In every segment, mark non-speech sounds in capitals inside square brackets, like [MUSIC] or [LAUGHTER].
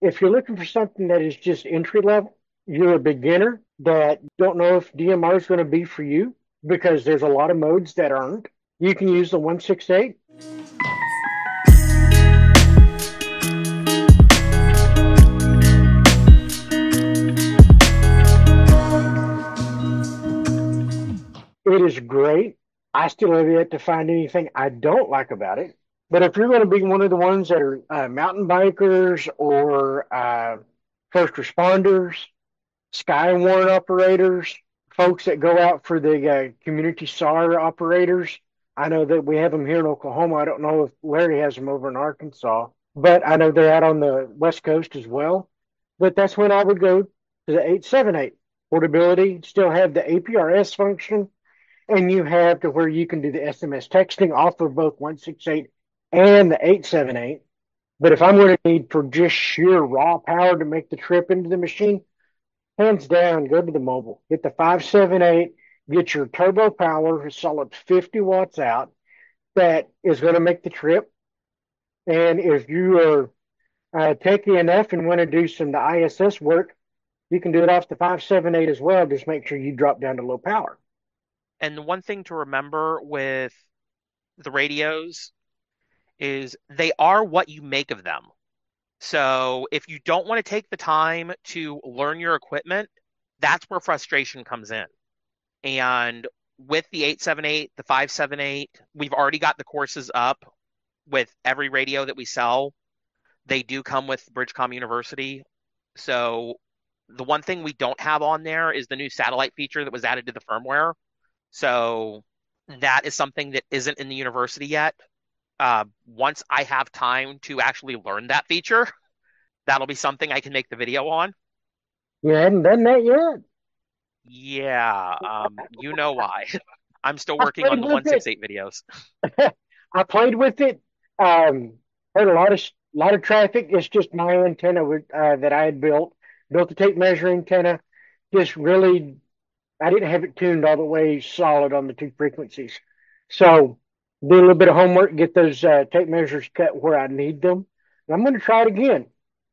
if you're looking for something that is just entry level, you're a beginner that don't know if DMR is going to be for you because there's a lot of modes that aren't. You can use the 168. It is great. I still have yet to find anything I don't like about it. But if you're going to be one of the ones that are uh, mountain bikers or uh, first responders, Skywarn operators, folks that go out for the uh, community SAR operators, I know that we have them here in Oklahoma. I don't know if Larry has them over in Arkansas, but I know they're out on the West Coast as well. But that's when I would go to the 878 portability, still have the APRS function, and you have to where you can do the SMS texting off of both 168 and the 878. But if I'm going to need for just sheer raw power to make the trip into the machine, hands down, go to the mobile. Get the 578, get your turbo power, solid 50 watts out. That is going to make the trip. And if you are uh, techy enough and want to do some the ISS work, you can do it off the 578 as well. Just make sure you drop down to low power. And the one thing to remember with the radios is they are what you make of them. So if you don't want to take the time to learn your equipment, that's where frustration comes in. And with the 878, the 578, we've already got the courses up with every radio that we sell. They do come with Bridgecom University. So the one thing we don't have on there is the new satellite feature that was added to the firmware. So that is something that isn't in the university yet uh, once I have time to actually learn that feature, [LAUGHS] that'll be something I can make the video on. You hadn't done that yet? Yeah, um, you know why. [LAUGHS] I'm still working on the 168 videos. [LAUGHS] I played with it. Um, heard a lot of lot of traffic. It's just my antenna uh, that I had built. Built the tape measure antenna. Just really, I didn't have it tuned all the way solid on the two frequencies. So do a little bit of homework, get those uh, tape measures cut where I need them. And I'm going to try it again.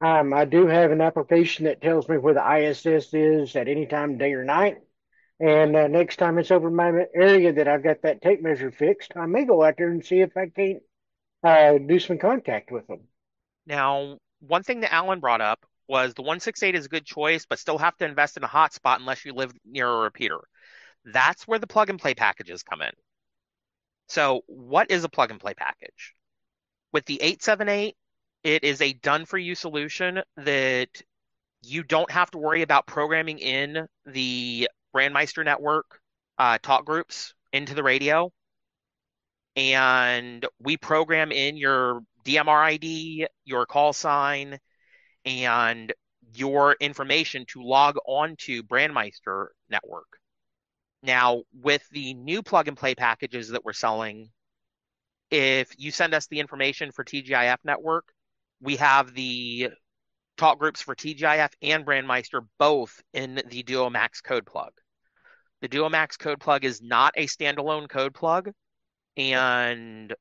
Um, I do have an application that tells me where the ISS is at any time, day or night. And uh, next time it's over my area that I've got that tape measure fixed, I may go out there and see if I can't uh, do some contact with them. Now, one thing that Alan brought up was the 168 is a good choice, but still have to invest in a hotspot unless you live near a repeater. That's where the plug and play packages come in. So, what is a plug and play package? With the 878, it is a done for you solution that you don't have to worry about programming in the Brandmeister network uh, talk groups into the radio. And we program in your DMR ID, your call sign, and your information to log on to Brandmeister network. Now, with the new plug and play packages that we're selling, if you send us the information for TGIF network, we have the talk groups for TGIF and Brandmeister both in the DuoMax code plug. The DuoMax code plug is not a standalone code plug, and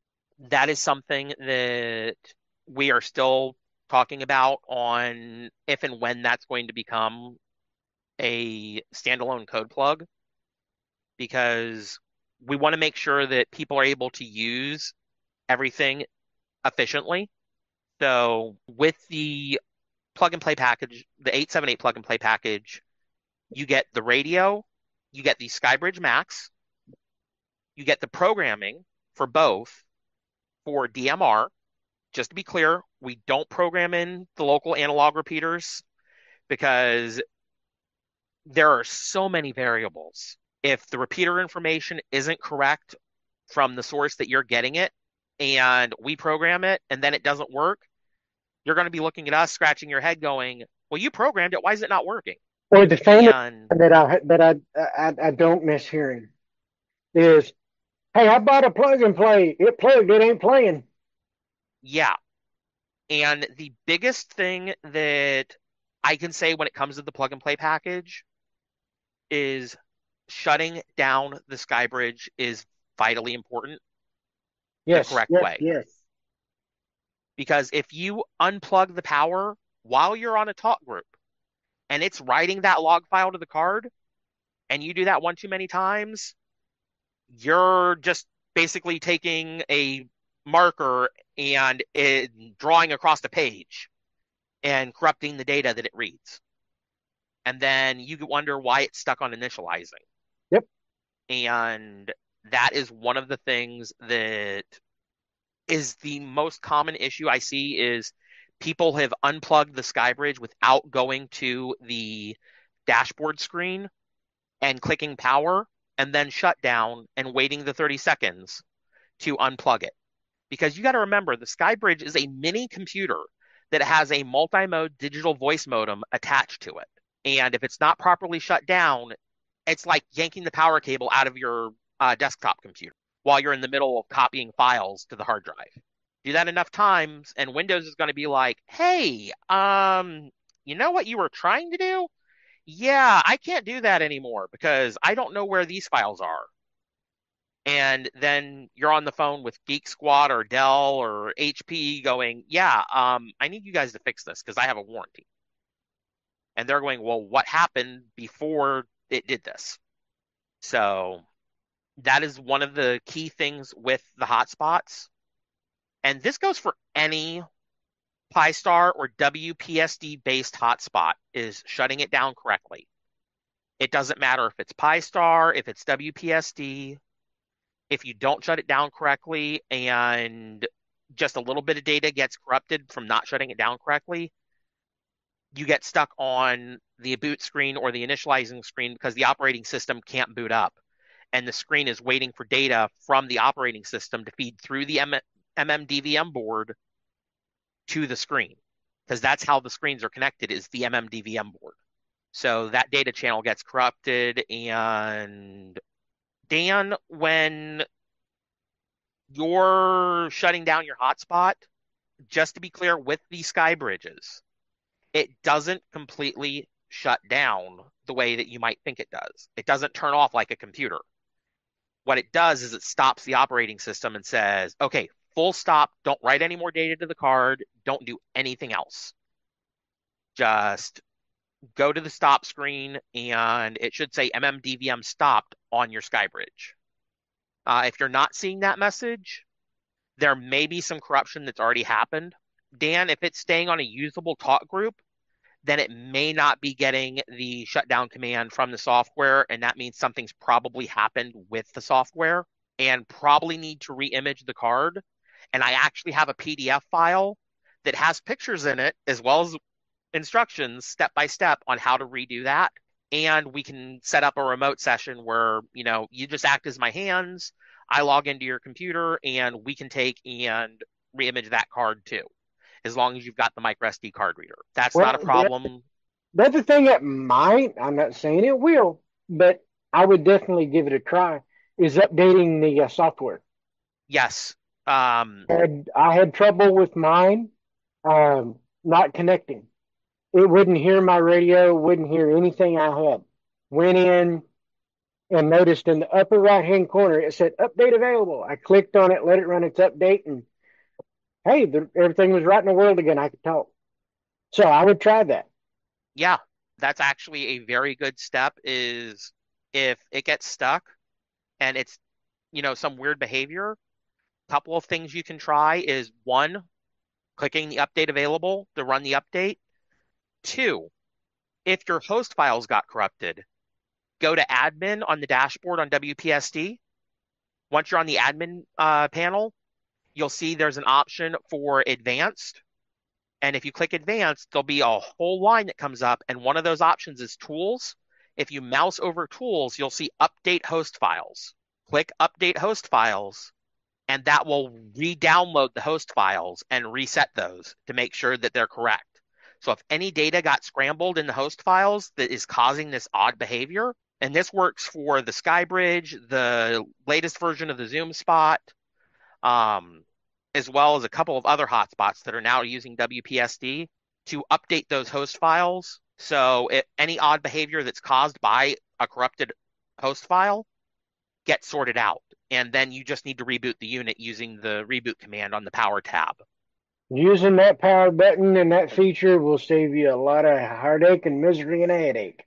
that is something that we are still talking about on if and when that's going to become a standalone code plug because we want to make sure that people are able to use everything efficiently. So with the plug and play package, the 878 plug and play package, you get the radio, you get the Skybridge Max, you get the programming for both for DMR. Just to be clear, we don't program in the local analog repeaters because there are so many variables if the repeater information isn't correct from the source that you're getting it and we program it and then it doesn't work, you're going to be looking at us scratching your head going, well, you programmed it. Why is it not working? Or the thing and, that I, that I, I, I don't miss hearing is, Hey, I bought a plug and play. It plugged. It ain't playing. Yeah. And the biggest thing that I can say when it comes to the plug and play package is shutting down the SkyBridge is vitally important yes, the correct yes, way. Yes. Because if you unplug the power while you're on a talk group and it's writing that log file to the card and you do that one too many times, you're just basically taking a marker and it, drawing across the page and corrupting the data that it reads. And then you wonder why it's stuck on initializing. Yep. And that is one of the things that is the most common issue I see is people have unplugged the SkyBridge without going to the dashboard screen and clicking power and then shut down and waiting the 30 seconds to unplug it. Because you got to remember the SkyBridge is a mini computer that has a multi-mode digital voice modem attached to it. And if it's not properly shut down, it's like yanking the power cable out of your uh, desktop computer while you're in the middle of copying files to the hard drive. Do that enough times, and Windows is going to be like, hey, um, you know what you were trying to do? Yeah, I can't do that anymore because I don't know where these files are. And then you're on the phone with Geek Squad or Dell or HP going, yeah, um, I need you guys to fix this because I have a warranty. And they're going, well, what happened before it did this? So that is one of the key things with the hotspots. And this goes for any Pi-Star or WPSD based hotspot is shutting it down correctly. It doesn't matter if it's Pi-Star, if it's WPSD. If you don't shut it down correctly and just a little bit of data gets corrupted from not shutting it down correctly, you get stuck on the boot screen or the initializing screen because the operating system can't boot up. And the screen is waiting for data from the operating system to feed through the M- MMDVM board to the screen because that's how the screens are connected is the MMDVM board. So that data channel gets corrupted and Dan, when you're shutting down your hotspot, just to be clear, with the SkyBridges, it doesn't completely shut down the way that you might think it does. It doesn't turn off like a computer. What it does is it stops the operating system and says, okay, full stop. Don't write any more data to the card. Don't do anything else. Just go to the stop screen and it should say MMDVM stopped on your SkyBridge. Uh, if you're not seeing that message, there may be some corruption that's already happened. Dan, if it's staying on a usable talk group, then it may not be getting the shutdown command from the software, and that means something's probably happened with the software and probably need to re-image the card and I actually have a PDF file that has pictures in it as well as instructions step by step on how to redo that. And we can set up a remote session where, you know, you just act as my hands. I log into your computer and we can take and reimage that card too, as long as you've got the micro SD card reader. That's well, not a problem. That's the thing that might, I'm not saying it will, but I would definitely give it a try, is updating the uh, software. Yes. Um, had, I had trouble with mine um, not connecting. It wouldn't hear my radio, wouldn't hear anything I had. Went in and noticed in the upper right hand corner it said update available. I clicked on it, let it run its update, and hey, the, everything was right in the world again. I could talk. So I would try that. Yeah, that's actually a very good step. Is if it gets stuck and it's you know some weird behavior, a couple of things you can try is one, clicking the update available to run the update. Two, if your host files got corrupted, go to admin on the dashboard on WPSD. Once you're on the admin uh, panel, you'll see there's an option for advanced. And if you click advanced, there'll be a whole line that comes up. And one of those options is tools. If you mouse over tools, you'll see update host files. Click update host files and that will re-download the host files and reset those to make sure that they're correct. So if any data got scrambled in the host files that is causing this odd behavior, and this works for the SkyBridge, the latest version of the ZUMspot, um, as well as a couple of other hotspots that are now using WPSD to update those host files. So if any odd behavior that's caused by a corrupted host file gets sorted out and then you just need to reboot the unit using the reboot command on the power tab. Using that power button and that feature will save you a lot of heartache and misery and headache.